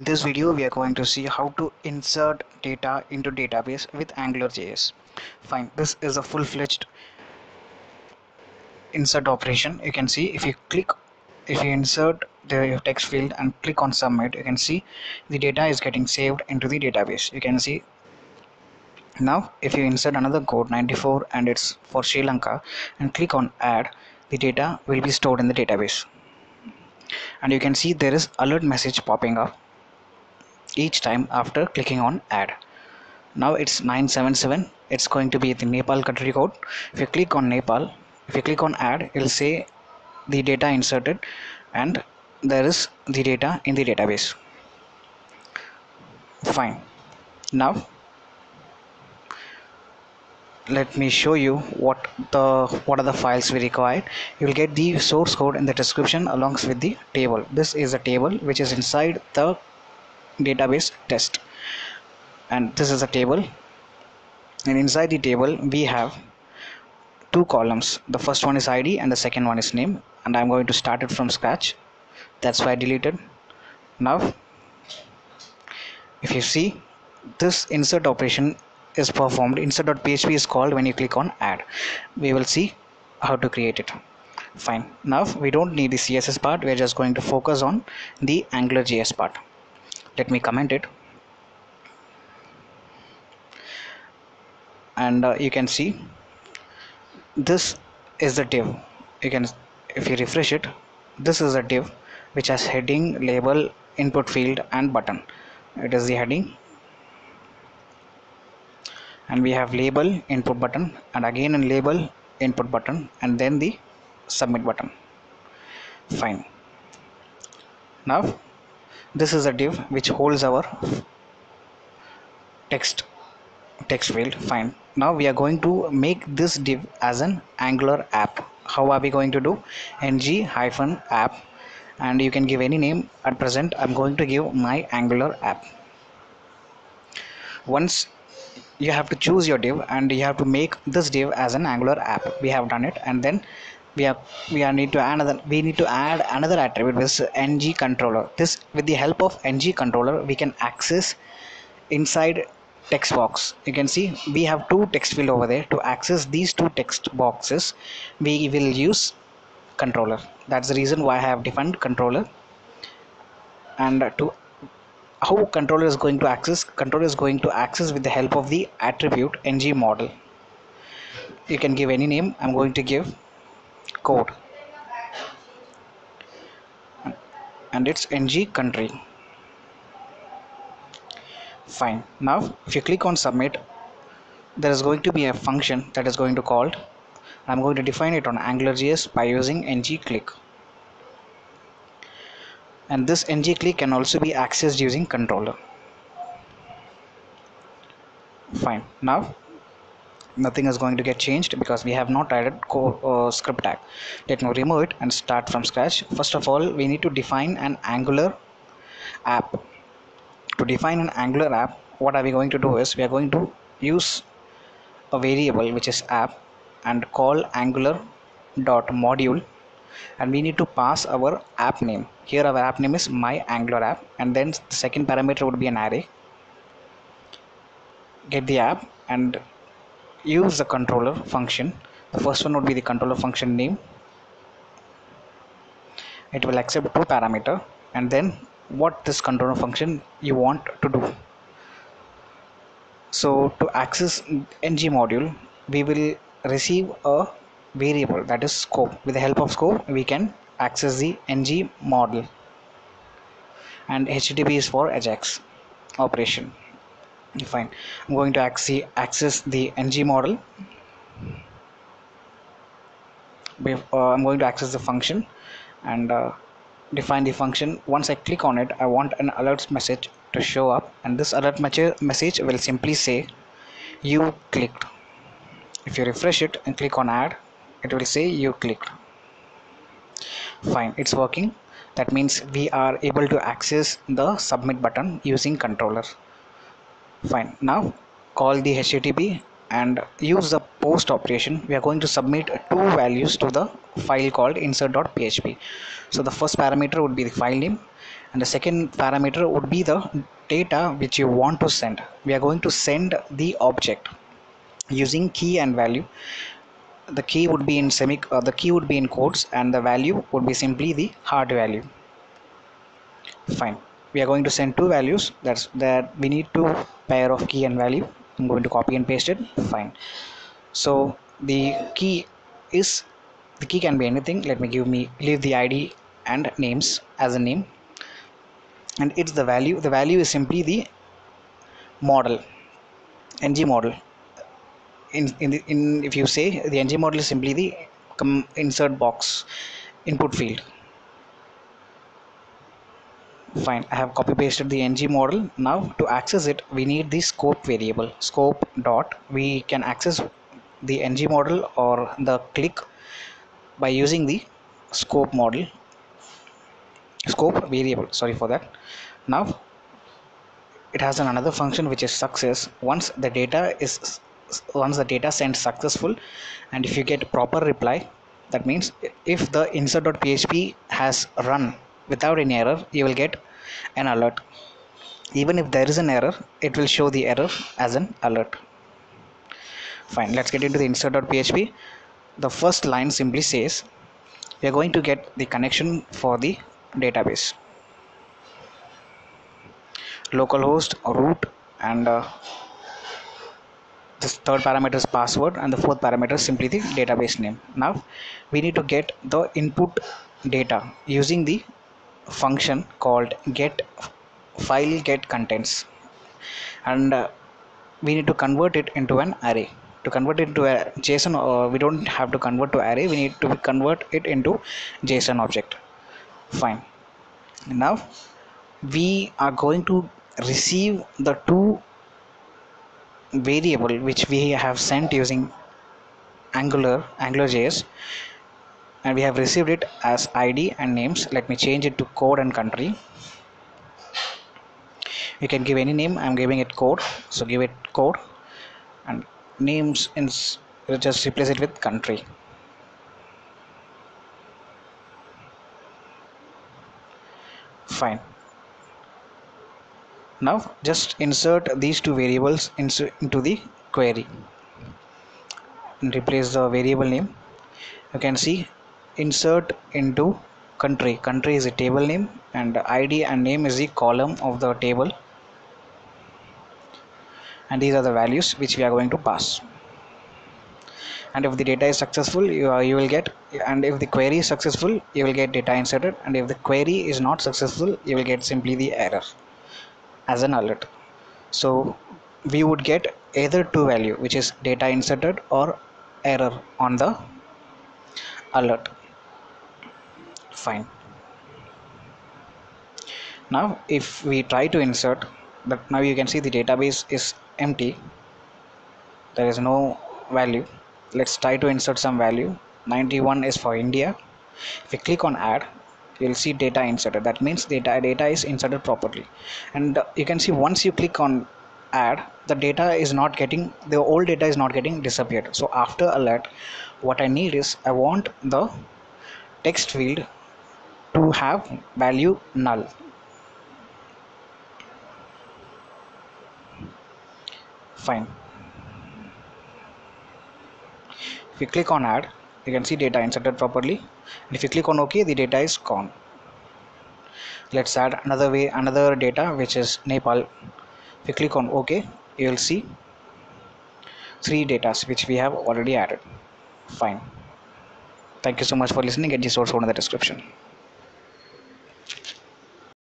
In this video we are going to see how to insert data into database with AngularJS. Fine, this is a full-fledged insert operation. You can see if you click, if you insert the text field and click on submit, you can see the data is getting saved into the database. You can see now if you insert another code 94 and it's for Sri Lanka and click on add, the data will be stored in the database. And you can see there is alert message popping up each time after clicking on add. Now it's 977 it's going to be the Nepal country code. If you click on Nepal if you click on add it'll say the data inserted and there is the data in the database. Fine. Now let me show you what the what are the files we require. You will get the source code in the description along with the table. This is a table which is inside the database test. And this is a table. And inside the table we have two columns. The first one is id and the second one is name. And i'm going to start it from scratch. That's why i deleted. Now if you see this insert operation is performed. Insert.php is called when you click on add. We will see how to create it. Fine. Now we don't need the css part. We're just going to focus on the angular.js part let me comment it. And uh, you can see this is the div. You can if you refresh it this is a div which has heading label input field and button. It is the heading. And we have label input button and again in label input button and then the submit button. Fine. Now this is a div which holds our text text field. Fine. Now we are going to make this div as an angular app. How are we going to do? Ng hyphen app. And you can give any name at present. I'm going to give my angular app. Once you have to choose your div and you have to make this div as an angular app. We have done it. And then we are we are need to add another we need to add another attribute with ng controller. This with the help of ng controller we can access inside text box. You can see we have two text field over there. To access these two text boxes we will use controller. That's the reason why i have defined controller. And to how controller is going to access controller is going to access with the help of the attribute ng model. You can give any name. I'm going to give code. And it's ng country. Fine. Now if you click on submit there is going to be a function that is going to called I'm going to define it on AngularJS by using ng click. And this ng click can also be accessed using controller. Fine. Now nothing is going to get changed because we have not added uh, script tag. Let me remove it and start from scratch. First of all we need to define an angular app. To define an angular app what are we going to do is we are going to use a variable which is app and call angular dot module and we need to pass our app name. Here our app name is my angular app and then the second parameter would be an array. Get the app and use the controller function. The first one would be the controller function name. It will accept two parameter and then what this controller function you want to do. So to access ng module we will receive a variable that is scope. With the help of scope we can access the ng model and http is for ajax operation fine. I'm going to access the ng model. Uh, i'm going to access the function and uh, define the function. Once i click on it i want an alert message to show up and this alert message will simply say you clicked. If you refresh it and click on add it will say you clicked. Fine. It's working. That means we are able to access the submit button using controller fine. Now call the http and use the post operation. We are going to submit two values to the file called insert.php so the first parameter would be the file name and the second parameter would be the data which you want to send. We are going to send the object using key and value. The key would be in semi uh, the key would be in quotes and the value would be simply the hard value. Fine we are going to send two values. That's that we need two pair of key and value. I'm going to copy and paste it. Fine. So the key is the key can be anything. Let me give me leave the id and names as a name. And it's the value the value is simply the model ng model. In in, in if you say the ng model is simply the insert box input field fine i have copy pasted the ng model. Now to access it we need the scope variable. Scope dot we can access the ng model or the click by using the scope model. Scope variable sorry for that. Now it has an another function which is success. Once the data is once the data sent successful and if you get proper reply that means if the insert.php has run without any error you will get an alert. Even if there is an error it will show the error as an alert. Fine let's get into the insert.php the first line simply says we are going to get the connection for the database. Localhost root and uh, this third parameter is password and the fourth parameter is simply the database name. Now we need to get the input data using the function called get file get contents. And uh, we need to convert it into an array. To convert it into a json or uh, we don't have to convert to array. We need to convert it into json object. Fine. Now we are going to receive the two variable which we have sent using angular angular.js and we have received it as id and names. Let me change it to code and country. You can give any name. I'm giving it code. So give it code. And names in just replace it with country. Fine. Now just insert these two variables into the query. And replace the variable name. You can see insert into country. Country is a table name and id and name is the column of the table. And these are the values which we are going to pass. And if the data is successful you, you will get and if the query is successful you will get data inserted. And if the query is not successful you will get simply the error as an alert. So we would get either two value which is data inserted or error on the alert fine. Now if we try to insert but now you can see the database is empty. There is no value. Let's try to insert some value. 91 is for India. If we click on add you'll see data inserted. That means data data is inserted properly. And you can see once you click on add the data is not getting the old data is not getting disappeared. So after alert what I need is I want the text field to have value null. Fine. If you click on add you can see data inserted properly. And if you click on ok the data is gone. Let's add another way another data which is Nepal. If you click on ok you will see three data which we have already added. Fine. Thank you so much for listening. Get the source code in the description